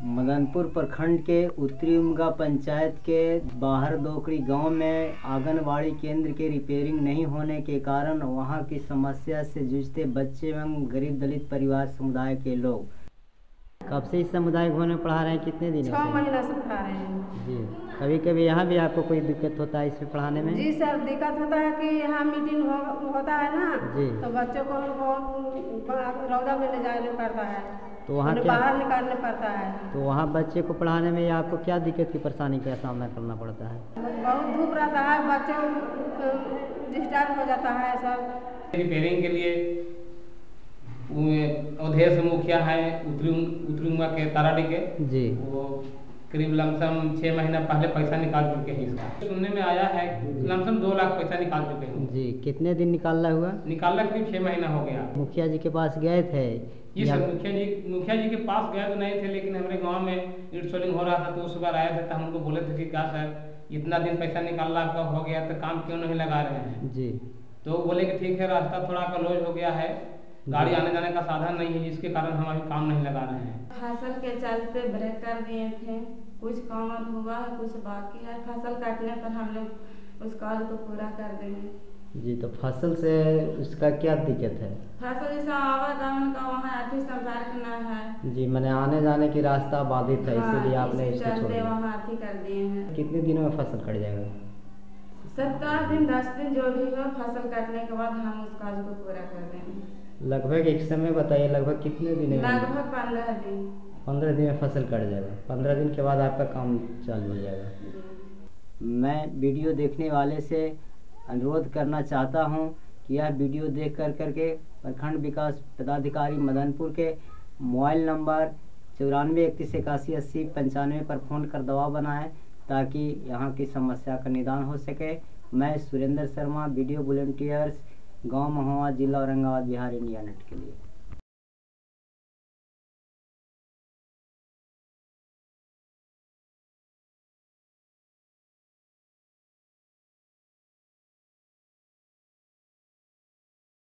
मदनपुर प्रखंड के उत्तरी उमगा पंचायत के बाहर दोकड़ी गाँव में आंगनबाड़ी केंद्र के रिपेयरिंग नहीं होने के कारण वहाँ की समस्या से जूझते बच्चे एवं गरीब दलित परिवार समुदाय के लोग। कब से इस समुदाय को में पढ़ा रहे हैं? कितने दिन छः महीना से पढ़ा रहे हैं। जी। कभी कभी यहाँ भी आपको कोई दिक्कत होता है इसमें पढ़ाने में? जी सर दिक्कत होता है कि यहाँ मीटिंग हो, होता है ना जी। तो बच्चों को रौदा में ले जाने पड़ता है। तो वहाँ क्या बाहर निकालने पड़ता है। तो वहाँ बच्चे को पढ़ाने में आपको क्या दिक्कत की परेशानी का सामना करना पड़ता है? बहुत धूप रहता है बच्चे डिस्टर्ब हो जाता है सब। रिपेयरिंग के लिए वो अवधेश मुखिया है उत्तरी उत्तरी के ताराडी के। जी। वो करीब लमसम छः महीना पहले पैसा निकाल चुके हैं इसका। सुनने में आया है लमसम दो लाख पैसा निकाल चुके हैं। जी कितने दिन निकालना हुआ? निकालना करीब छः महीना हो गया। मुखिया जी के पास गए थे? ये सर मुखिया जी मुखिया जी के पास गए तो नहीं थे लेकिन हमारे गाँव में ईट सोलिंग हो रहा था तो उस बार आए थे तो हमको बोले थे कि क्या सर इतना दिन पैसा निकालना आपका हो गया तो काम क्यों नहीं लगा रहे हैं? जी। तो बोले कि ठीक है रास्ता थोड़ा क्लोज हो गया है गाड़ी आने जाने का साधन नहीं है जिसके कारण हम अभी काम नहीं लगा रहे हैं। फ़सल के चलते ब्रेक कर दिए थे। कुछ काम हुआ है कुछ बाकी है। फ़सल काटने पर हम लोग उस कार्य को पूरा कर देंगे। जी तो फ़सल से उसका क्या दिक्कत है? फ़सल जैसा आवागमन का वहाँ अति संपर्क न है। जी मैंने आने जाने की रास्ता बाधित है हाँ, इसीलिए आपने इसको छोड़ दिया। वहाँ अति कर दिए हैं। कितने दिनों में फ़सल कट जाएगा? सप्ताह दिन दस दिन जो भी हो फ़सल काटने के बाद हम उस कार्य को पूरा कर देंगे। लगभग एक समय बताइए लगभग कितने दिन लगभग पंद्रह दिन। पंद्रह दिन में फ़सल कट जाएगा। पंद्रह दिन के बाद आपका काम चालू हो जाएगा। मैं वीडियो देखने वाले से अनुरोध करना चाहता हूँ कि यह वीडियो देख कर करके प्रखंड विकास पदाधिकारी मदनपुर के मोबाइल नंबर चौरानवे इकतीस इक्यासी अस्सी पंचानवे पर फ़ोन कर दबाव बनाएँ ताकि यहाँ की समस्या का निदान हो सके। मैं सुरेंद्र शर्मा वीडियो वॉलंटियर्स गाँव महुआ जिला औरंगाबाद बिहार इंडिया नेट के लिए।